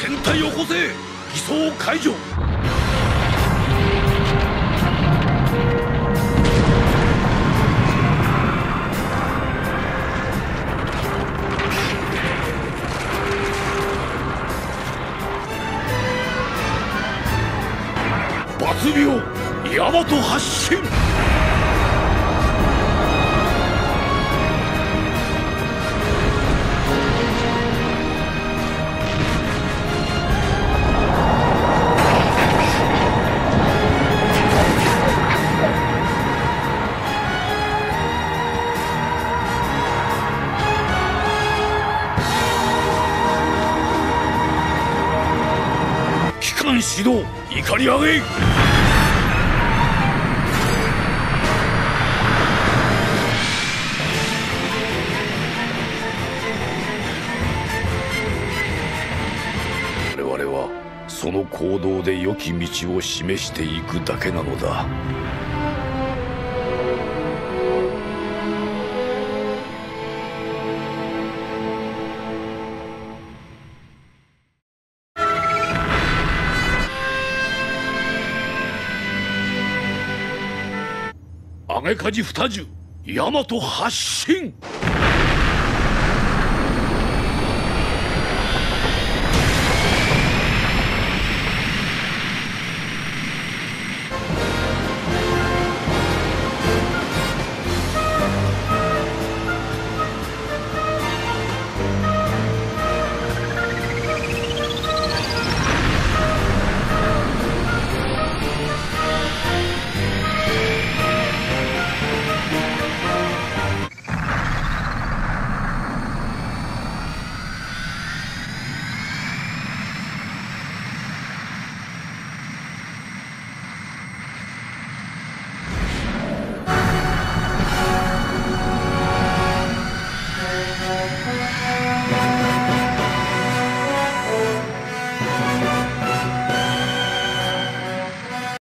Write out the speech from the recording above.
戦隊を起こせ偽装解除。罰病大和発進。機関始動怒り上げ我々はその行動で良き道を示していくだけなのだ。揚げかじ二重大和発進。